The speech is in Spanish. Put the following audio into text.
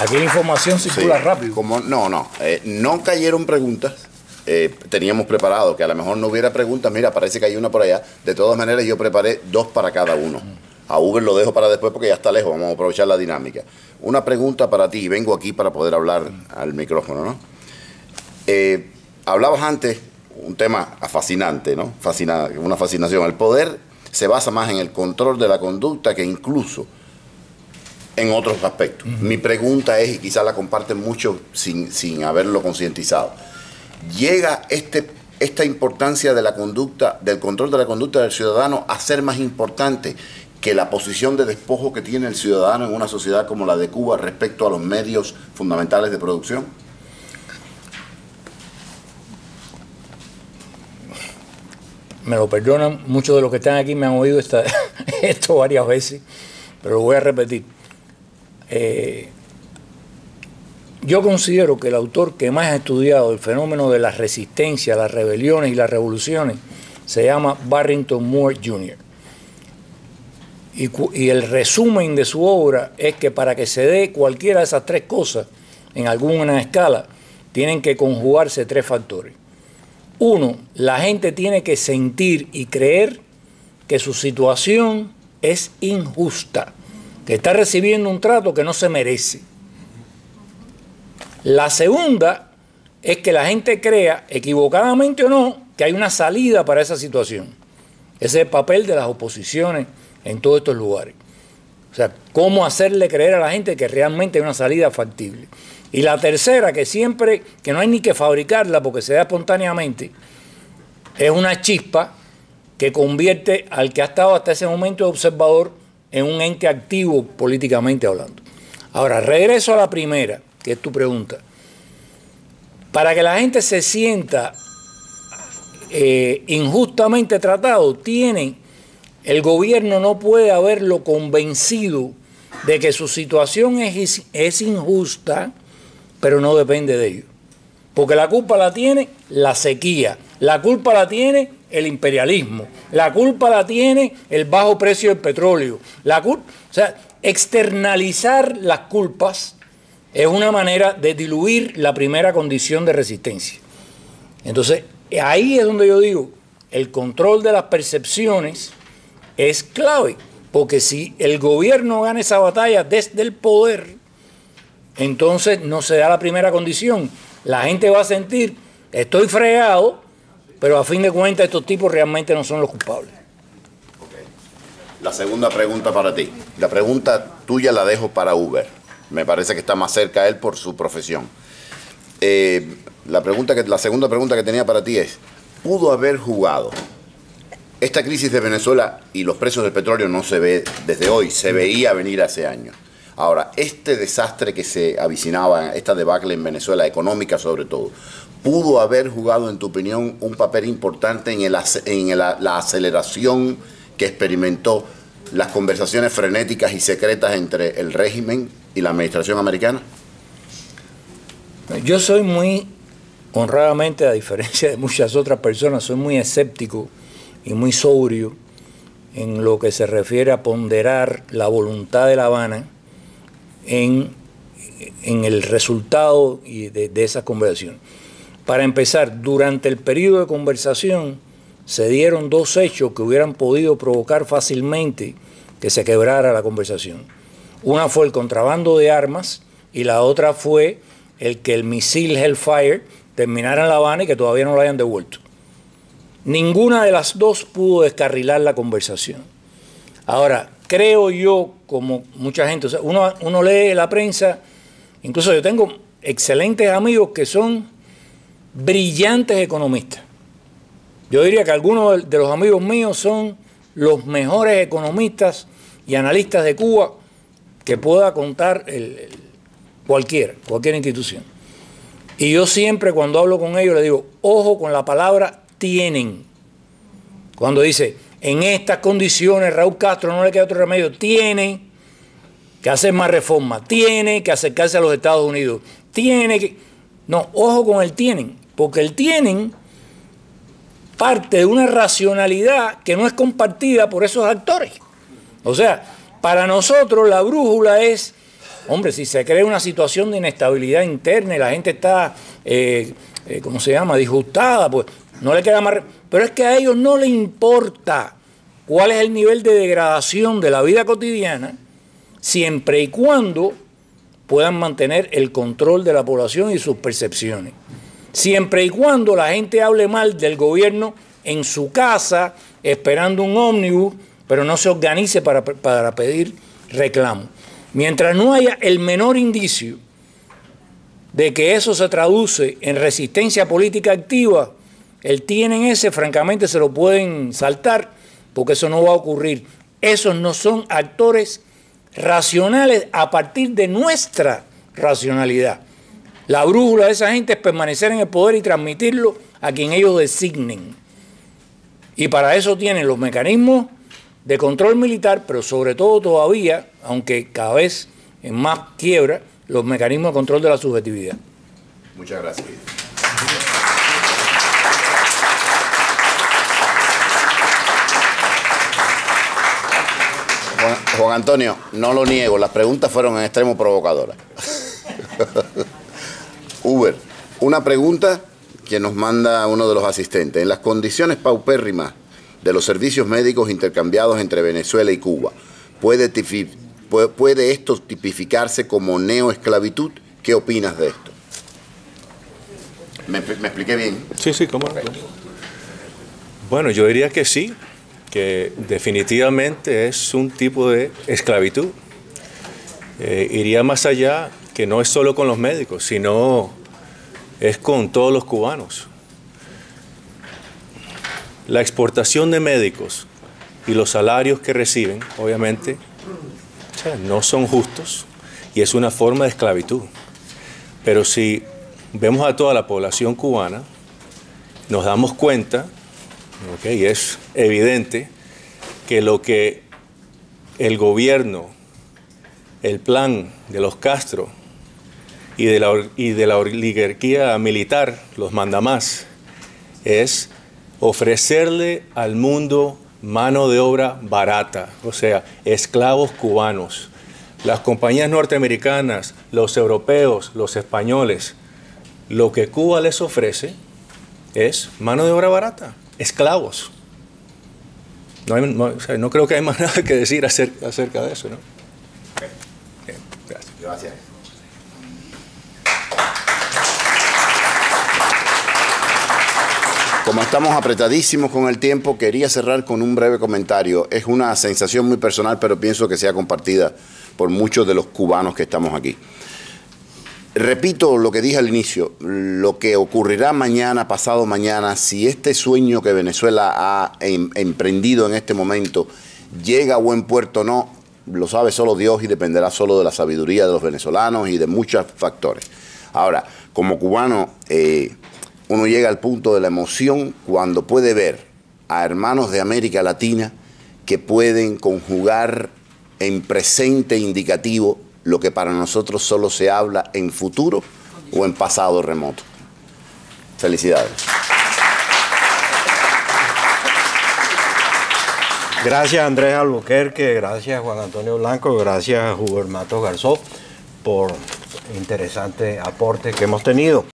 Aquí la información circula Sí, rápido. Como, no, no. eh, no cayeron preguntas. eh, teníamos preparado que a lo mejor no hubiera preguntas. Mira, parece que hay una por allá. De todas maneras, yo preparé dos para cada uno. A Uber lo dejo para después porque ya está lejos. Vamos a aprovechar la dinámica. Una pregunta para ti. y Vengo aquí para poder hablar al micrófono, ¿no? Eh, hablabas antes un tema fascinante, ¿no? Fascina- una fascinación. El poder se basa más en el control de la conducta que incluso en otros aspectos. Mi pregunta es, y quizás la comparten mucho sin, sin haberlo concientizado, ¿llega este, esta importancia de la conducta, del control de la conducta del ciudadano a ser más importante que la posición de despojo que tiene el ciudadano en una sociedad como la de Cuba respecto a los medios fundamentales de producción? me lo perdonan, muchos de los que están aquí me han oído esta- esto varias veces, pero lo voy a repetir. Eh, yo considero que el autor que más ha estudiado el fenómeno de la resistencia, las rebeliones y las revoluciones se llama Barrington Moore Jr. Y el resumen de su obra es que para que se dé cualquiera de esas tres cosas en alguna escala, tienen que conjugarse tres factores. Uno, la gente tiene que sentir y creer que su situación es injusta, que está recibiendo un trato que no se merece. La segunda es que la gente crea, equivocadamente o no, que hay una salida para esa situación. Ese es el papel de las oposiciones en todos estos lugares. O sea, cómo hacerle creer a la gente que realmente hay una salida factible. Y la tercera, que siempre, que no hay ni que fabricarla porque se da espontáneamente, es una chispa que convierte al que ha estado hasta ese momento de observador en un ente activo políticamente hablando. Ahora, regreso a la primera, que es tu pregunta. Para que la gente se sienta eh, injustamente tratado, tiene, el gobierno no puede haberlo convencido de que su situación es, es injusta, pero no depende de ellos. Porque la culpa la tiene la sequía, la culpa la tiene el imperialismo, la culpa la tiene el bajo precio del petróleo. La o sea, externalizar las culpas es una manera de diluir la primera condición de resistencia. Entonces, ahí es donde yo digo, el control de las percepciones es clave, porque si el gobierno gana esa batalla desde el poder, entonces no se da la primera condición. La gente va a sentir, estoy fregado, pero a fin de cuentas estos tipos realmente no son los culpables. La segunda pregunta para ti. La pregunta tuya la dejo para Uber. Me parece que está más cerca a él por su profesión. Eh, la, pregunta que, la segunda pregunta que tenía para ti es, ¿pudo haber jugado? Esta crisis de Venezuela y los precios del petróleo no se ve desde hoy, se veía venir hace años. Ahora, este desastre que se avicinaba, esta debacle en Venezuela, económica sobre todo, ¿pudo haber jugado, en tu opinión, un papel importante en, el, en el, la aceleración que experimentó las conversaciones frenéticas y secretas entre el régimen y la administración americana? Yo soy muy, honradamente, a diferencia de muchas otras personas, soy muy escéptico y muy sobrio en lo que se refiere a ponderar la voluntad de La Habana en, en el resultado de, de esas conversaciones. Para empezar, durante el periodo de conversación se dieron dos hechos que hubieran podido provocar fácilmente que se quebrara la conversación. Una fue el contrabando de armas y la otra fue el que el misil Hellfire terminara en La Habana y que todavía no lo hayan devuelto. Ninguna de las dos pudo descarrilar la conversación. Ahora, creo yo, como mucha gente, uno, uno lee la prensa, incluso yo tengo excelentes amigos que son brillantes economistas. Yo diría que algunos de los amigos míos son los mejores economistas y analistas de Cuba que pueda contar el, cualquiera, cualquier institución. Y yo siempre cuando hablo con ellos les digo, ojo con la palabra tienen. Cuando dice, en estas condiciones Raúl Castro no le queda otro remedio, tiene que hacer más reformas, tiene que acercarse a los Estados Unidos, tiene que... No, ojo con el tienen, porque el tienen parte de una racionalidad que no es compartida por esos actores. O sea, para nosotros la brújula es Hombre, si se crea una situación de inestabilidad interna y la gente está, eh, eh, ¿cómo se llama?, disgustada, pues no le queda más... Pero es que a ellos no les importa cuál es el nivel de degradación de la vida cotidiana, siempre y cuando puedan mantener el control de la población y sus percepciones. Siempre y cuando la gente hable mal del gobierno en su casa, esperando un ómnibus, pero no se organice para, para pedir reclamo. Mientras no haya el menor indicio de que eso se traduce en resistencia política activa, el tienen ese, francamente, se lo pueden saltar, porque eso no va a ocurrir. Esos no son actores racionales a partir de nuestra racionalidad. La brújula de esa gente es permanecer en el poder y transmitirlo a quien ellos designen. Y para eso tienen los mecanismos de control militar, pero sobre todo todavía, aunque cada vez en más quiebra, los mecanismos de control de la subjetividad. Muchas gracias. Juan, Antonio, no lo niego, las preguntas fueron en extremo provocadoras. Uber, una pregunta que nos manda uno de los asistentes. En las condiciones paupérrimas de los servicios médicos intercambiados entre Venezuela y Cuba, ¿puede, esto tipificarse como neoesclavitud? ¿Qué opinas de esto? ¿Me, expliqué bien? Sí, sí, ¿cómo? Bueno, yo diría que sí, que definitivamente es un tipo de esclavitud. Eh, iría más allá que no es solo con los médicos, sino es con todos los cubanos. La exportación de médicos y los salarios que reciben, obviamente, no son justos y es una forma de esclavitud. Pero si vemos a toda la población cubana, nos damos cuenta y es evidente que lo que el gobierno, el plan de los Castro y de la, oligarquía militar, los mandamás, es ofrecerle al mundo mano de obra barata, o sea, esclavos cubanos. Las compañías norteamericanas, los europeos, los españoles, lo que Cuba les ofrece es mano de obra barata esclavos. No, creo que hay más nada que decir acerca, acerca de eso, ¿no? gracias. Gracias. Como estamos apretadísimos con el tiempo, quería cerrar con un breve comentario. Es una sensación muy personal, pero pienso que sea compartida por muchos de los cubanos que estamos aquí. Repito lo que dije al inicio, lo que ocurrirá mañana, pasado mañana, si este sueño que Venezuela ha em, emprendido en este momento llega a buen puerto o no, lo sabe solo Dios y dependerá solo de la sabiduría de los venezolanos y de muchos factores. Ahora, como cubano, eh, uno llega al punto de la emoción cuando puede ver a hermanos de América Latina que pueden conjugar en presente indicativo lo que para nosotros solo se habla en futuro o en pasado remoto. Felicidades. Gracias Andrés Albuquerque, gracias Juan Antonio Blanco, gracias Hugo Mato Garzó por interesante aporte que hemos tenido.